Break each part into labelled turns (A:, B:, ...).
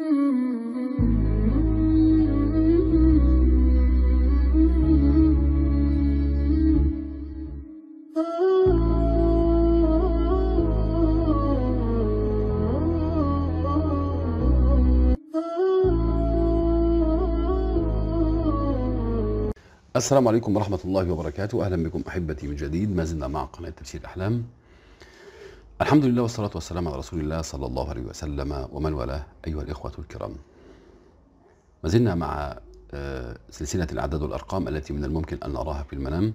A: السلام عليكم ورحمة الله وبركاته. أهلا بكم أحبتي من جديد. ما زلنا مع قناة تفسير الأحلام. الحمد لله والصلاة والسلام على رسول الله صلى الله عليه وسلم ومن والاه أيها الإخوة الكرام. ما زلنا مع آه، سلسلة الأعداد والأرقام التي من الممكن أن نراها في المنام.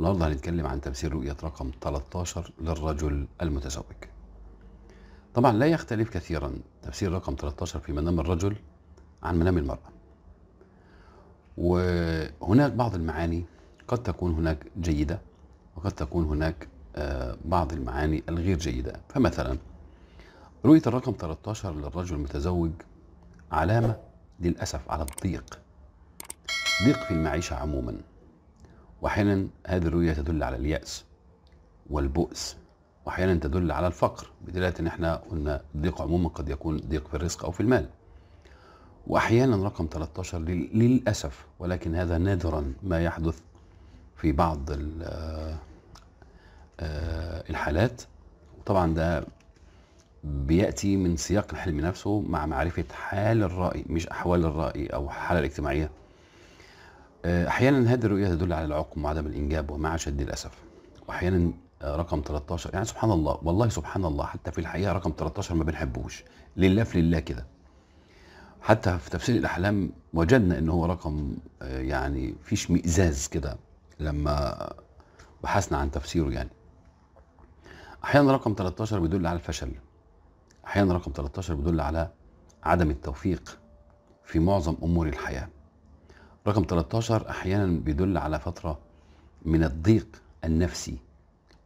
A: النهاردة هنتكلم عن تفسير رؤية رقم 13 للرجل المتزوج. طبعا لا يختلف كثيرا تفسير رقم 13 في منام الرجل عن منام المرأة. وهناك بعض المعاني قد تكون هناك جيدة وقد تكون هناك بعض المعاني الغير جيدة. فمثلا رؤية الرقم 13 للرجل المتزوج علامة للأسف على الضيق. ضيق في المعيشة عموما. وأحيانا هذه الرؤية تدل على اليأس والبؤس. وأحيانا تدل على الفقر بدلالة أن إحنا قلنا الضيق عموما قد يكون ضيق في الرزق أو في المال. واحيانا رقم 13 لل- للأسف ولكن هذا نادرا ما يحدث في بعض آه، آه، الحالات طبعا ده بيأتي من سياق الحلم نفسه مع معرفة حال الرائي مش أحوال الرائي أو الحاله الاجتماعية. آه، أحيانا هذه الرؤية تدل على العقم وعدم الإنجاب ومع شد الأسف. واحيانا آه، رقم 13 يعني سبحان الله والله سبحان الله حتى في الحقيقة رقم 13 ما بنحبوش. لله في لله كده. حتى في تفسير الأحلام وجدنا ان هو رقم آه، يعني في اشمئزاز كده لما بحثنا عن تفسيره يعني. أحيانا رقم 13 بيدل على الفشل. أحيانا رقم 13 بيدل على عدم التوفيق في معظم أمور الحياة. رقم 13 أحيانا بيدل على فترة من الضيق النفسي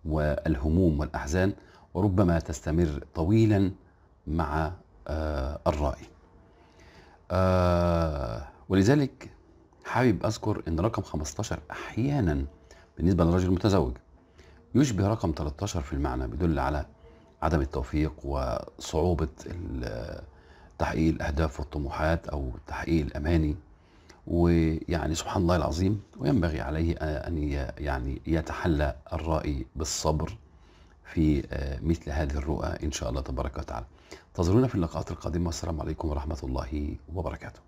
A: والهموم والأحزان وربما تستمر طويلا مع آه، الرائي آه ولذلك حابب أذكر إن رقم 15 أحيانا بالنسبة للرجل المتزوج يشبه رقم 13 في المعنى بيدل على عدم التوفيق وصعوبة ال- تحقيق الأهداف والطموحات أو تحقيق الأماني ويعني سبحان الله العظيم وينبغي عليه ي- يعني يتحلى الرائي بالصبر في آه، مثل هذه الرؤى إن شاء الله تبارك وتعالى. انتظرونا في اللقاءات القادمة والسلام عليكم ورحمة الله وبركاته.